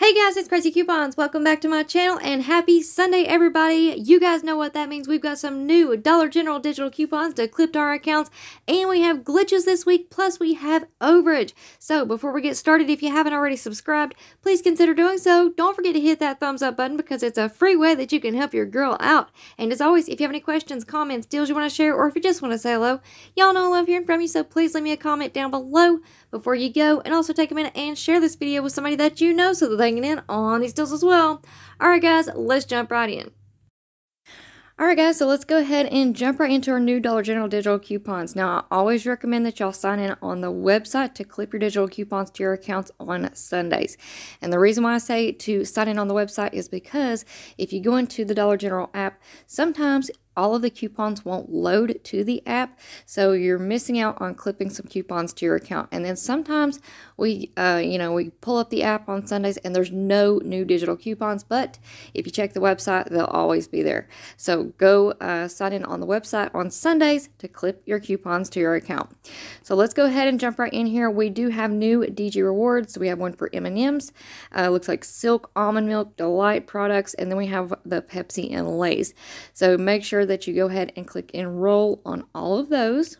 Hey guys, it's Craz-E Coupons. Welcome back to my channel and happy Sunday, everybody. You guys know what that means. We've got some new Dollar General digital coupons to clip to our accounts, and we have glitches this week, plus we have overage. So before we get started, if you haven't already subscribed, please consider doing so. Don't forget to hit that thumbs up button because it's a free way that you can help your girl out. And as always, if you have any questions, comments, deals you want to share, or if you just want to say hello, y'all know I love hearing from you, so please leave me a comment down below before you go. And also take a minute and share this video with somebody that you know so that they can in on these deals as well. Alright guys, let's jump right in. Alright guys, so let's go ahead and jump right into our new Dollar General digital coupons. Now, I always recommend that y'all sign in on the website to clip your digital coupons to your accounts on Sundays. And the reason why I say to sign in on the website is because if you go into the Dollar General app, sometimes all of the coupons won't load to the app, so you're missing out on clipping some coupons to your account. And then sometimes we, uh, you know, we pull up the app on Sundays and there's no new digital coupons, but if you check the website, they'll always be there. So go uh, sign in on the website on Sundays to clip your coupons to your account. So let's go ahead and jump right in here. We do have new DG rewards. So we have one for M&M's. Uh, looks like Silk Almond Milk Delight products, and then we have the Pepsi and Lay's. So make sure that you go ahead and click enroll on all of those.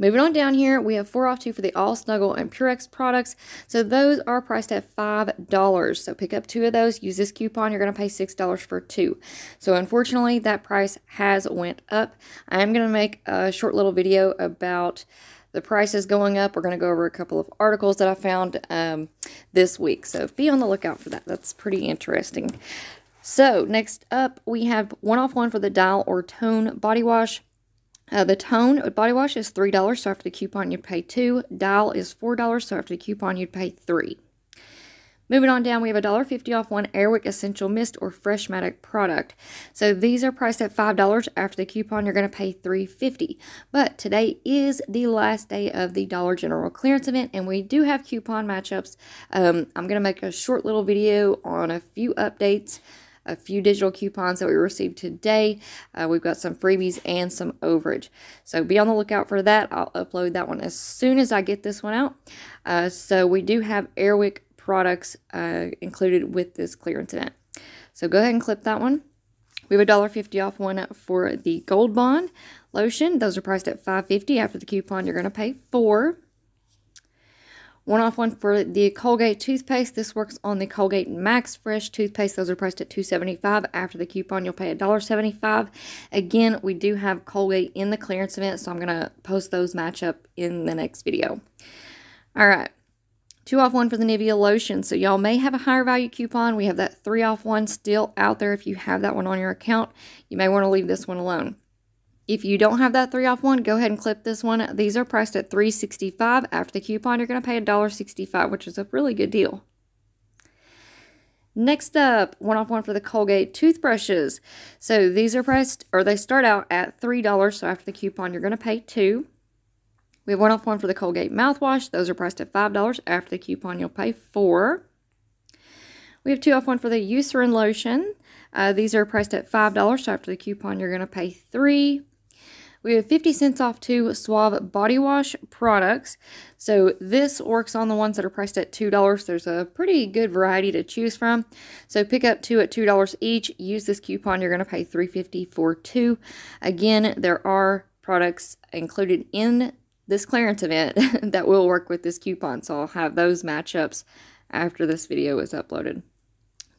Moving on down here, we have 4 off 2 for the All Snuggle and Purex products. So those are priced at $5. So pick up two of those, use this coupon, you're going to pay $6 for two. So unfortunately, that price has went up. I am going to make a short little video about the prices going up. We're going to go over a couple of articles that I found um, this week. So be on the lookout for that. That's pretty interesting. So next up, we have one off one for the Dial or Tone body wash. Uh, the Tone body wash is $3, so after the coupon you'd pay 2 Dial is $4, so after the coupon you'd pay 3 Moving on down, we have $1.50 off one Airwick Essential Mist or Freshmatic product. So these are priced at $5. After the coupon, you're going to pay $3.50. But today is the last day of the Dollar General clearance event, and we do have coupon matchups. Um, I'm going to make a short little video on a few updates a few digital coupons that we received today. Uh, we've got some freebies and some overage. So be on the lookout for that. I'll upload that one as soon as I get this one out. Uh, so we do have Airwick products uh, included with this clearance event. So go ahead and clip that one. We have a dollar fifty off one for the Gold Bond lotion. Those are priced at $5.50. After the coupon, you're going to pay 4 one off one for the Colgate toothpaste. This works on the Colgate Max Fresh toothpaste. Those are priced at $2.75. After the coupon, you'll pay $1.75. Again, we do have Colgate in the clearance event, so I'm going to post those matchup in the next video. All right. Two off one for the Nivea lotion. So y'all may have a higher value coupon. We have that three off one still out there. If you have that one on your account, you may want to leave this one alone. If you don't have that 3 off one, go ahead and clip this one. These are priced at $3.65. After the coupon, you're going to pay $1.65, which is a really good deal. Next up, one off one for the Colgate toothbrushes. So these are priced, or they start out at $3. So after the coupon, you're going to pay 2 We have one off one for the Colgate mouthwash. Those are priced at $5. After the coupon, you'll pay 4 We have two off one for the Eucerin lotion. Uh, these are priced at $5. So after the coupon, you're going to pay 3 we have 50 cents off two Suave body wash products. So this works on the ones that are priced at $2. There's a pretty good variety to choose from. So pick up two at $2 each. Use this coupon. You're going to pay $3.50 for two. Again, there are products included in this clearance event that will work with this coupon. So I'll have those matchups after this video is uploaded.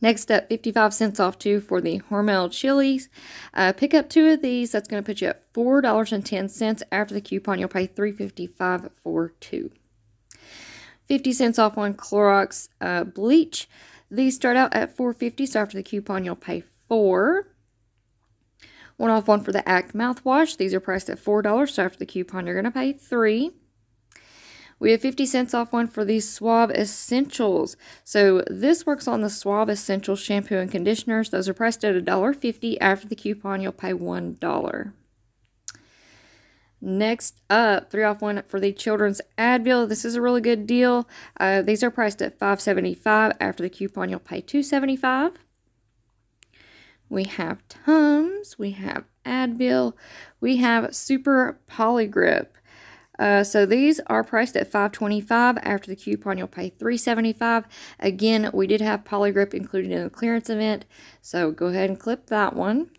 Next up, 55 cents off two for the Hormel chilies. Uh, pick up two of these. That's going to put you at $4.10. After the coupon, you'll pay $3.55 for two. 50 cents off on Clorox uh, bleach. These start out at $4.50, so after the coupon, you'll pay 4 One off one for the Act mouthwash. These are priced at $4, so after the coupon, you're going to pay 3 we have 50 cents off one for these Suave Essentials. So this works on the Suave Essentials shampoo and conditioners. Those are priced at $1.50. After the coupon, you'll pay $1. Next up, three off one for the children's Advil. This is a really good deal. Uh, these are priced at $5.75. After the coupon, you'll pay $2.75. We have Tums. We have Advil. We have Super Poligrip. Uh, so these are priced at $5.25. After the coupon, you'll pay $3.75. Again, we did have Poligrip included in the clearance event, so go ahead and clip that one.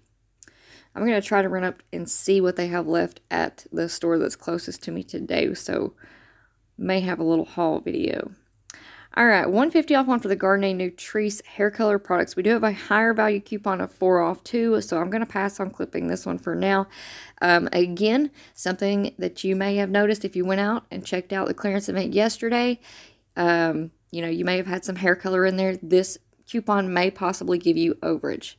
I'm going to try to run up and see what they have left at the store that's closest to me today, so may have a little haul video. All right, 150 off one for the Garnier Nutrisse hair color products. We do have a higher value coupon of 4 off too, so I'm going to pass on clipping this one for now. Um, again, something that you may have noticed if you went out and checked out the clearance event yesterday, um, you know, you may have had some hair color in there. This coupon may possibly give you overage.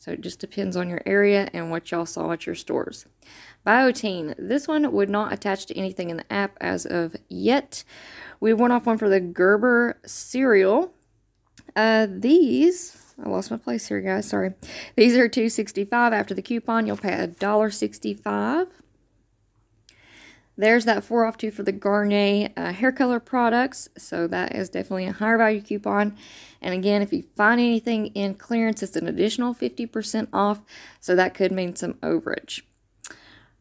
So it just depends on your area and what y'all saw at your stores. Biotene. This one would not attach to anything in the app as of yet. We went off one for the Gerber cereal. Uh, these, I lost my place here, guys. Sorry. These are two sixty five. After the coupon, you'll pay a dollar sixty five. There's that 4 off 2 for the Garnier uh, hair color products. So that is definitely a higher value coupon. And again, if you find anything in clearance, it's an additional 50% off. So that could mean some overage.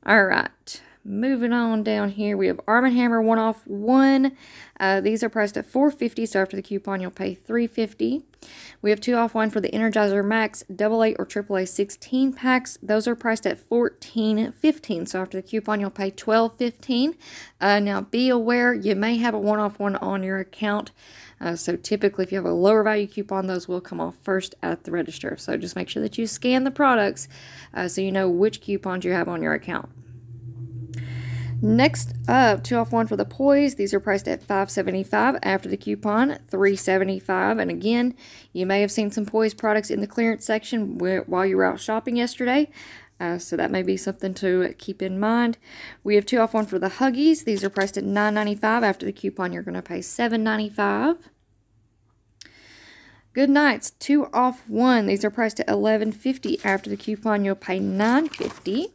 All right. Moving on down here, we have Arm & Hammer one off one. Uh, these are priced at 450 so after the coupon you'll pay 350 We have two off one for the Energizer Max AA or AAA 16 packs. Those are priced at 14.15 so after the coupon you'll pay 12.15 uh, Now be aware you may have a one off one on your account. Uh, so typically if you have a lower value coupon, those will come off first at the register. So just make sure that you scan the products uh, so you know which coupons you have on your account. Next up, two off one for the Poise. These are priced at $5.75 after the coupon, $3.75. And again, you may have seen some Poise products in the clearance section while you were out shopping yesterday. Uh, so that may be something to keep in mind. We have two off one for the Huggies. These are priced at $9.95. After the coupon, you're going to pay $7.95. Good nights, two off one. These are priced at $11.50. After the coupon, you'll pay $9.50.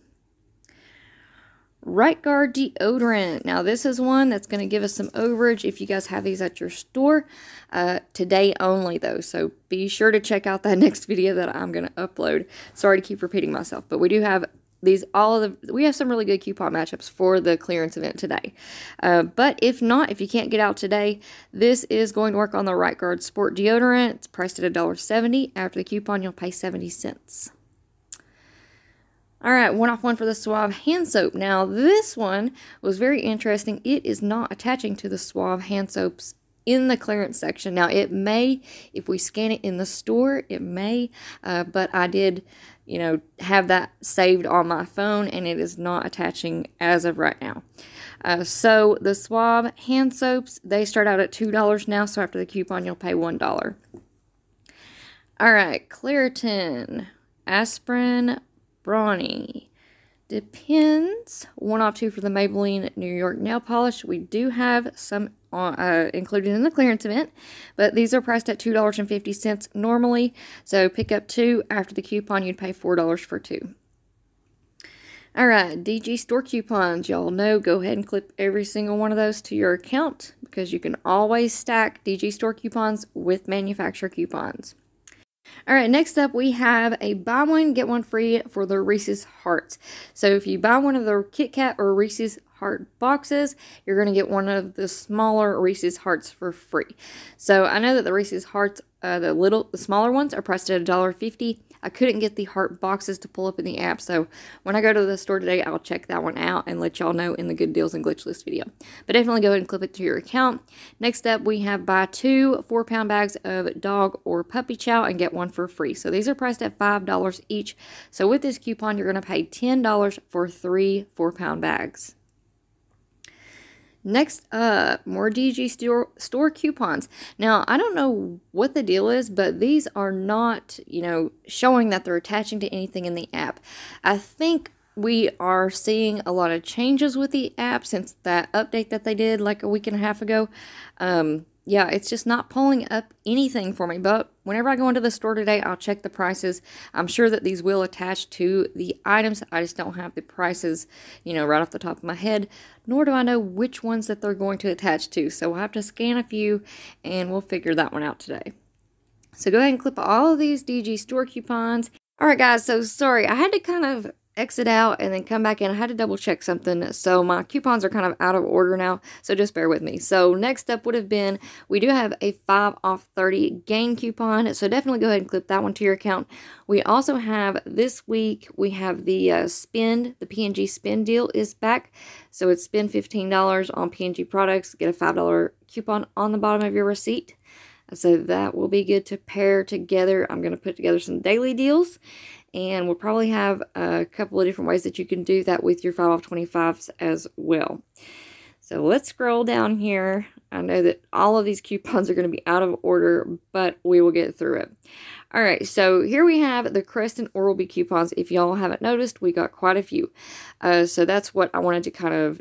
Right Guard deodorant. Now, this is one that's going to give us some overage if you guys have these at your store. Uh, today only, though, so be sure to check out that next video that I'm going to upload. Sorry to keep repeating myself, but we do have these all of the we have some really good coupon matchups for the clearance event today uh, but if not if you can't get out today this is going to work on the right guard sport deodorant it's priced at $1.70 after the coupon you'll pay 70 cents all right, one off one for the Suave hand soap. Now, this one was very interesting. It is not attaching to the Suave hand soaps in the clearance section. Now, it may, if we scan it in the store, it may, uh, but I did, you know, have that saved on my phone and it is not attaching as of right now. Uh, so the Suave hand soaps, they start out at $2 now, so after the coupon, you'll pay $1. All right, Claritin, aspirin, Brawny. Depends. One off two for the Maybelline New York nail polish. We do have some uh, included in the clearance event, but these are priced at $2.50 normally. So pick up two. After the coupon, you'd pay $4 for two. All right, DG store coupons. Y'all know, go ahead and clip every single one of those to your account because you can always stack DG store coupons with manufacturer coupons. All right, next up we have a buy one, get one free for the Reese's Hearts. So if you buy one of the Kit Kat or Reese's Heart boxes, you're going to get one of the smaller Reese's Hearts for free. So I know that the Reese's Hearts, uh, the little, the smaller ones are priced at $1.50. I couldn't get the heart boxes to pull up in the app, so when I go to the store today, I'll check that one out and let y'all know in the good deals and glitch list video. But definitely go ahead and clip it to your account. Next up, we have buy two four pound bags of dog or puppy chow and get one for free. So these are priced at $5 each. So with this coupon, you're going to pay $10 for three four pound bags. Next up, more DG store, store coupons. Now, I don't know what the deal is, but these are not, you know, showing that they're attaching to anything in the app. I think we are seeing a lot of changes with the app since that update that they did like a week and a half ago. Um, yeah, it's just not pulling up anything for me. But whenever I go into the store today, I'll check the prices. I'm sure that these will attach to the items. I just don't have the prices, you know, right off the top of my head, nor do I know which ones that they're going to attach to. So we'll have to scan a few and we'll figure that one out today. So go ahead and clip all of these DG store coupons. All right, guys, so sorry, I had to kind of exit out and then come back in. I had to double check something. So my coupons are kind of out of order now. So just bear with me. So next up would have been, we do have a 5 off 30 gain coupon. So definitely go ahead and clip that one to your account. We also have this week, we have the uh, spend, the P&G spend deal is back. So it's spend $15 on P&G products, get a $5 coupon on the bottom of your receipt. So that will be good to pair together. I'm going to put together some daily deals and we'll probably have a couple of different ways that you can do that with your 5 off 25s as well. So let's scroll down here. I know that all of these coupons are going to be out of order, but we will get through it. All right, so here we have the Crest and Oral-B coupons. If y'all haven't noticed, we got quite a few. Uh, so that's what I wanted to kind of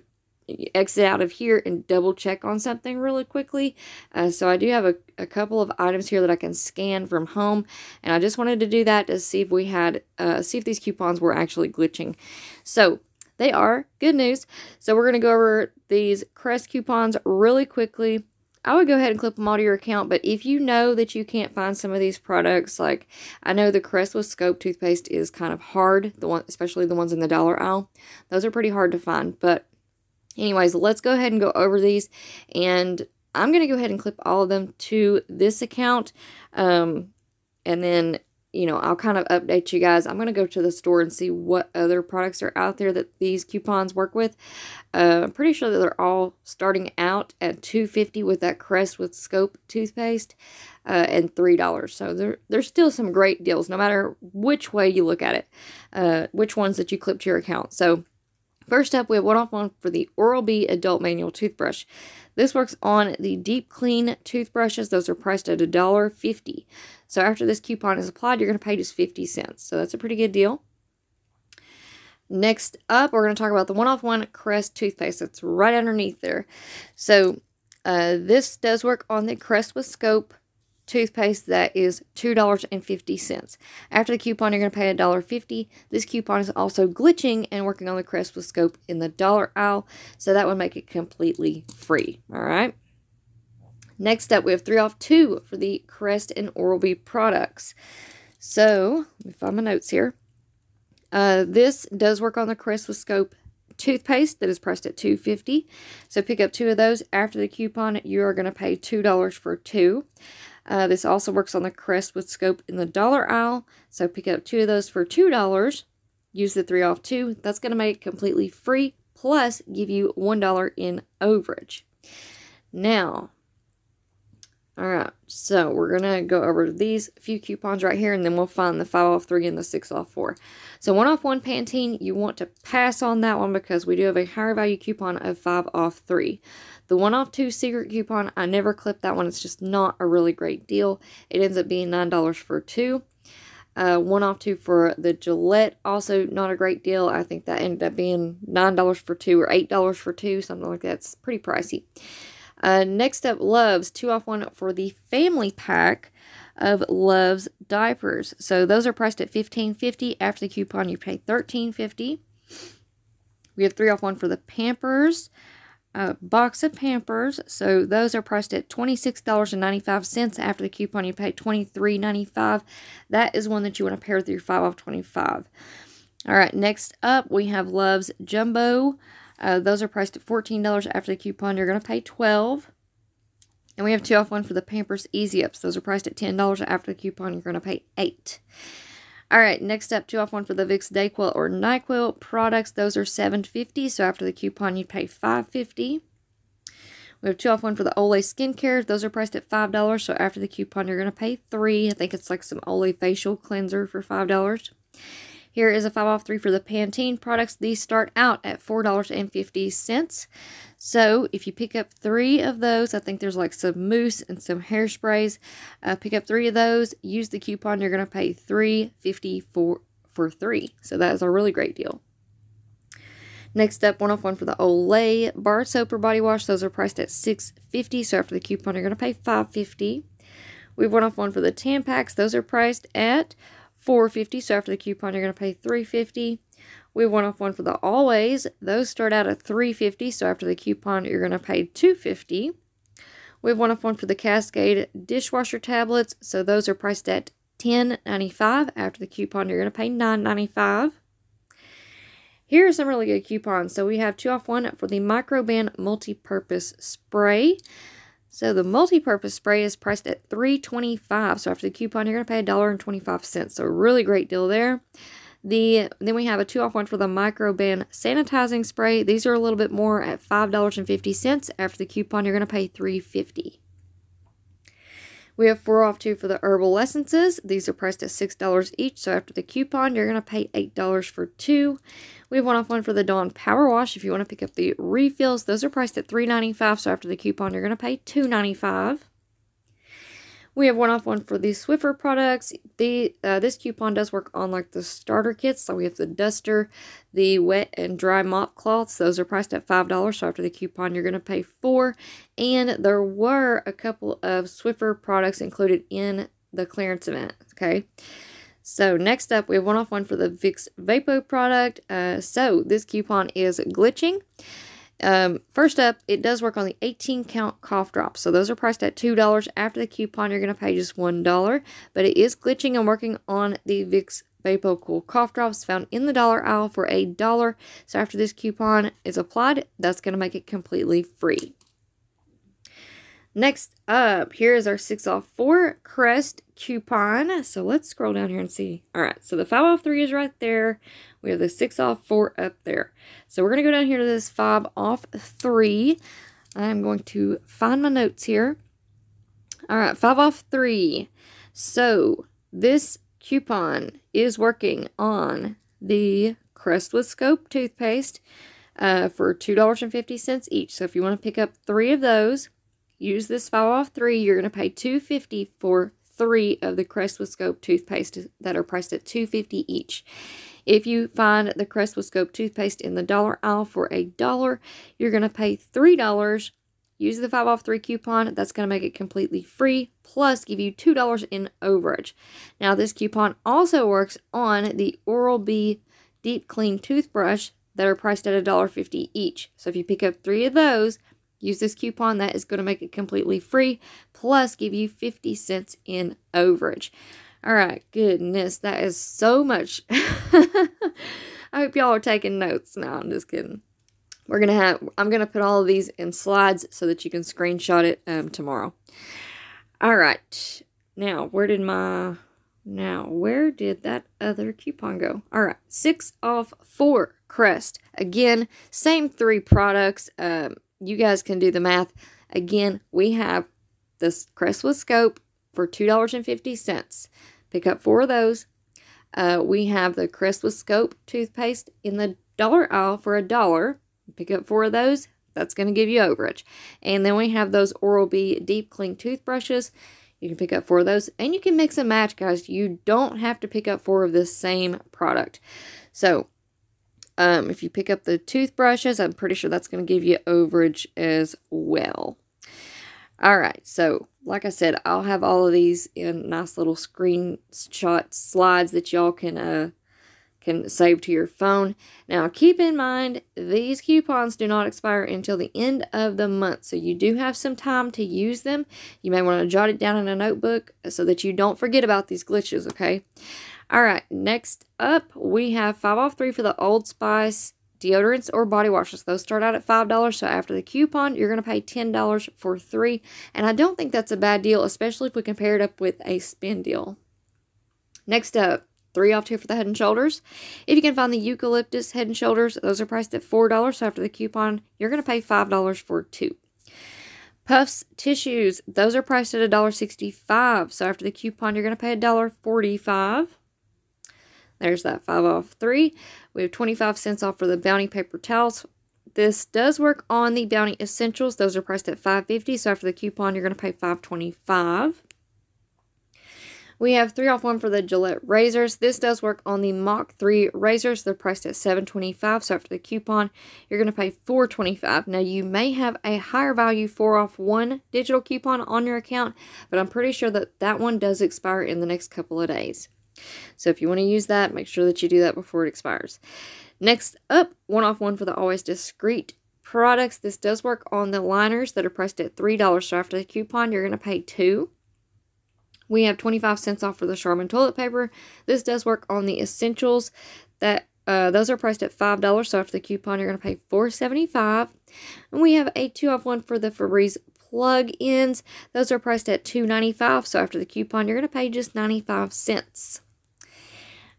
exit out of here and double check on something really quickly. Uh, so I do have a, a couple of items here that I can scan from home. And I just wanted to do that to see if we had, uh, see if these coupons were actually glitching. So they are. Good news. So we're going to go over these Crest coupons really quickly. I would go ahead and clip them all to your account, but if you know that you can't find some of these products, like I know the Crest with Scope toothpaste is kind of hard, the one, especially the ones in the dollar aisle. Those are pretty hard to find, but Anyways, let's go ahead and go over these. And I'm going to go ahead and clip all of them to this account. Um, and then, you know, I'll kind of update you guys. I'm going to go to the store and see what other products are out there that these coupons work with. Uh, I'm pretty sure that they're all starting out at 250 with that Crest with Scope toothpaste uh, and $3. So there, there's still some great deals no matter which way you look at it, uh, which ones that you clip to your account. So First up, we have one off one for the Oral-B Adult Manual Toothbrush. This works on the Deep Clean toothbrushes. Those are priced at $1.50. So after this coupon is applied, you're going to pay just 50 cents. So that's a pretty good deal. Next up, we're going to talk about the one-off-one Crest toothpaste. That's right underneath there. So uh, this does work on the Crest with Scope toothpaste that is $2.50. After the coupon, you're going to pay $1.50. This coupon is also glitching and working on the Crest with Scope in the dollar aisle, so that would make it completely free. All right. Next up, we have 3 off 2 for the Crest and Oral-B products. So, let me find my notes here. Uh, this does work on the Crest with Scope toothpaste that is priced at $2.50. So pick up two of those. After the coupon, you are going to pay $2 for two. Uh, this also works on the Crest with Scope in the dollar aisle. So pick up two of those for $2. Use the three off two. That's going to make it completely free. Plus give you $1 in overage. Now, all right, so we're going to go over these few coupons right here, and then we'll find the 5 off 3 and the 6 off 4. So 1 off 1 Pantene, you want to pass on that one because we do have a higher value coupon of 5 off 3. The 1 off 2 secret coupon, I never clip that one. It's just not a really great deal. It ends up being $9 for 2. Uh, 1 off 2 for the Gillette, also not a great deal. I think that ended up being $9 for 2 or $8 for 2, something like that. It's pretty pricey. Uh, next up, Love's two off one for the family pack of Love's diapers. So those are priced at fifteen fifty. After the coupon, you pay thirteen fifty. We have three off one for the Pampers. Uh, box of Pampers. So those are priced at $26.95. After the coupon, you pay $23.95. That is one that you want to pair with your 5 off 25. All right, next up, we have Love's Jumbo uh, those are priced at $14 after the coupon. You're going to pay 12 And we have two off one for the Pampers Easy Ups. Those are priced at $10 after the coupon. You're going to pay 8 all right, next up, two off one for the Vicks Dayquil or NyQuil products. Those are $7.50. So after the coupon, you'd pay $5.50. We have two off one for the Olay Skincare. Those are priced at $5. So after the coupon, you're going to pay 3 I think it's like some Olay Facial Cleanser for $5. Here is a 5 off 3 for the Pantene products. These start out at $4.50. So if you pick up three of those, I think there's like some mousse and some hairsprays. Uh, pick up three of those, use the coupon, you're going to pay $3.50 for, for three. So that is a really great deal. Next up, one off one for the Olay bar soap or body wash. Those are priced at $6.50. So after the coupon, you're going to pay $5.50. We have one off one for the Tampax. Those are priced at 450 so after the coupon you're going to pay 350 we have one off one for the always those start out at 350 so after the coupon you're going to pay 250 we have one off one for the cascade dishwasher tablets so those are priced at 10.95 after the coupon you're going to pay 9.95 Here are some really good coupons. So we have two off one for the Microban Multi-Purpose Spray. So the multi-purpose spray is priced at $3.25. So after the coupon, you're going to pay $1.25. So really great deal there. The Then we have a two off one for the Microban Sanitizing Spray. These are a little bit more at $5.50. After the coupon, you're going to pay $3.50. We have four off two for the herbal essences. These are priced at $6 each, so after the coupon, you're going to pay $8 for two. We have one off one for the Dawn Power Wash. If you want to pick up the refills, those are priced at $3.95, so after the coupon, you're going to pay $2.95. We have one off one for the Swiffer products. The uh, This coupon does work on like the starter kits. So we have the duster, the wet and dry mop cloths. Those are priced at $5. So after the coupon, you're going to pay 4 And there were a couple of Swiffer products included in the clearance event. Okay. So next up, we have one off one for the Vicks Vapo product. Uh, so this coupon is glitching. Um, first up, it does work on the 18 count cough drops. So those are priced at $2. After the coupon, you're going to pay just $1. But it is glitching and working on the Vicks Vapo Cool cough drops found in the dollar aisle for a dollar. So after this coupon is applied, that's going to make it completely free. Next up, here is our 6 off 4 Crest coupon. So let's scroll down here and see. All right, so the 5 off 3 is right there. We have the 6 off 4 up there. So we're going to go down here to this 5 off 3. I'm going to find my notes here. All right, 5 off 3. So this coupon is working on the Crest with Scope toothpaste uh, for $2.50 each. So if you want to pick up three of those, use this 5 off 3, you're going to pay $2.50 for three of the Crest with Scope toothpaste that are priced at $2.50 each. If you find the Crest toothpaste in the dollar aisle for a dollar, you're going to pay $3. Use the 5 off 3 coupon. That's going to make it completely free, plus give you $2 in overage. Now, this coupon also works on the Oral-B Deep Clean Toothbrush that are priced at $1.50 each. So if you pick up three of those, Use this coupon. That is going to make it completely free, plus give you 50 cents in overage. All right, goodness, that is so much. I hope y'all are taking notes. No, I'm just kidding. We're to have, I'm to put all of these in slides so that you can screenshot it um, tomorrow. All right, now, where did my, now, where did that other coupon go? All right, six off four Crest. Again, same three products. Um, you guys can do the math. Again, we have this Crest with Scope for $2.50. Pick up four of those. Uh, we have the Crest with Scope toothpaste in the dollar aisle for a dollar. Pick up four of those. That's going to give you overage. And then we have those Oral-B Deep Clean toothbrushes. You can pick up four of those. And you can mix and match, guys. You don't have to pick up four of the same product. So, um, if you pick up the toothbrushes, I'm pretty sure that's going to give you overage as well. All right, so like I said, I'll have all of these in nice little screenshot slides that y'all can uh, can save to your phone. Now, keep in mind, these coupons do not expire until the end of the month, so you do have some time to use them. You may want to jot it down in a notebook so that you don't forget about these glitches, okay? All right, next up, we have 5 off 3 for the Old Spice deodorants or body washes. Those start out at $5, so after the coupon, you're going to pay $10 for 3 And I don't think that's a bad deal, especially if we compare it up with a spin deal. Next up, 3 off 2 for the Head & Shoulders. If you can find the Eucalyptus Head & Shoulders, those are priced at $4, so after the coupon, you're going to pay $5 for 2 Puffs tissues, those are priced at $1.65, so after the coupon, you're going to pay $1.45 there's that 5 off 3. We have 25 cents off for the Bounty paper towels. This does work on the Bounty Essentials. Those are priced at 5.50. So after the coupon, you're going to pay 5.25. We have 3 off 1 for the Gillette razors. This does work on the Mach 3 razors. They're priced at 7.25. So after the coupon, you're going to pay 4.25. Now you may have a higher value 4 off 1 digital coupon on your account, but I'm pretty sure that that one does expire in the next couple of days. So if you want to use that, make sure that you do that before it expires. Next up, one off one for the Always Discreet products. This does work on the liners that are priced at $3. So after the coupon, you're going to pay 2 We have 25 cents off for the Charmin toilet paper. This does work on the essentials that Uh, those are priced at $5, so after the coupon, you're going to pay $4.75. And we have a 2 off 1 for the Febreze plug-ins. Those are priced at $2.95, so after the coupon, you're going to pay just 95 cents.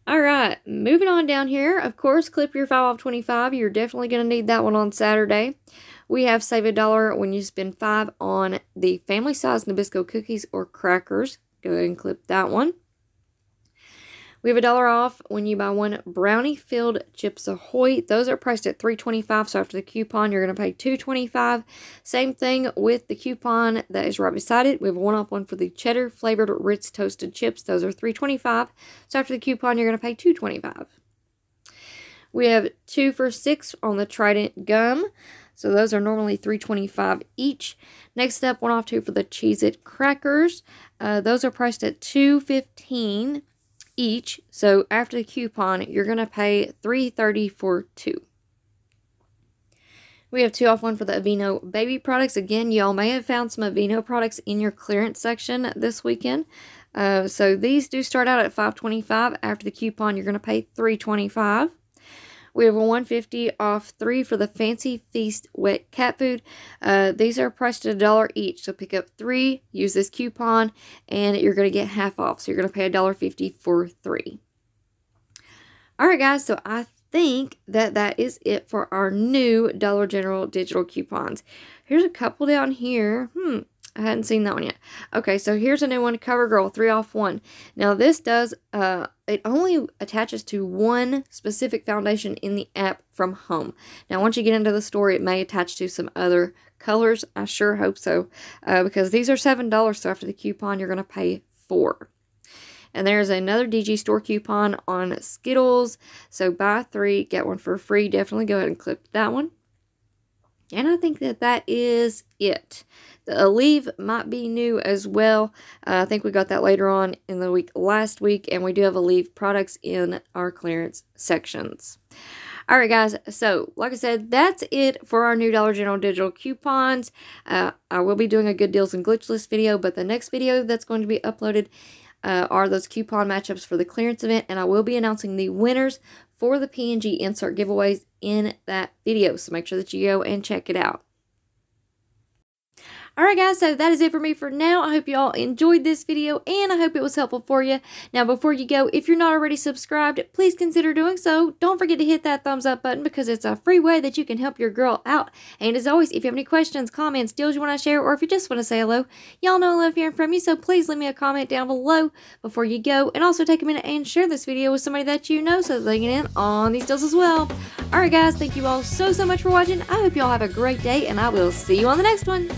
All right, moving on down here. Of course, clip your 5 off 25. You're definitely going to need that one on Saturday. We have save a dollar when you spend 5 on the family size Nabisco cookies or crackers. Go ahead and clip that one. We have a dollar off when you buy one brownie filled Chips Ahoy. Those are priced at $3.25, so after the coupon, you're going to pay $2.25. Same thing with the coupon that is right beside it. We have one off one for the cheddar flavored Ritz toasted chips. Those are $3.25, so after the coupon, you're going to pay $2.25. We have two for six on the Trident gum. So those are normally $3.25 each. Next up, one off two for the Cheez It crackers. Uh, those are priced at $2.15 each. So after the coupon, you're going to pay $3.30 for two. We have two off one for the Aveeno baby products. Again, y'all may have found some Aveeno products in your clearance section this weekend. Uh, so these do start out at $5.25. After the coupon, you're going to pay $3.25. We have a 150 off three for the Fancy Feast wet cat food. Uh, these are priced at a dollar each. So pick up three, use this coupon, and you're going to get half off. So you're going to pay a dollar fifty for three. All right, guys. So I think that that is it for our new Dollar General digital coupons. Here's a couple down here. Hmm. I hadn't seen that one yet. Okay, so here's a new one, CoverGirl, 3 off 1. Now this does, uh, it only attaches to one specific foundation in the app from home. Now once you get into the store, it may attach to some other colors. I sure hope so, uh, because these are $7, so after the coupon, you're going to pay 4 and there's another DG store coupon on Skittles. So buy three, get one for free. Definitely go ahead and clip that one. And I think that that is it. The Aleve might be new as well. Uh, I think we got that later on in the week last week, and we do have Aleve products in our clearance sections. All right, guys. So, like I said, that's it for our new Dollar General digital coupons. Uh, I will be doing a good deals and glitch list video, but the next video that's going to be uploaded uh, are those coupon matchups for the clearance event, and I will be announcing the winners for the P&G insert giveaways in that video. So make sure that you go and check it out. Alright guys, so that is it for me for now. I hope you all enjoyed this video and I hope it was helpful for you. Now before you go, if you're not already subscribed, please consider doing so. Don't forget to hit that thumbs up button because it's a free way that you can help your girl out. And as always, if you have any questions, comments, deals you want to share, or if you just want to say hello, y'all know I love hearing from you, so please leave me a comment down below before you go. And also take a minute and share this video with somebody that you know so they can in on these deals as well. Alright guys, thank you all so, so much for watching. I hope you all have a great day and I will see you on the next one.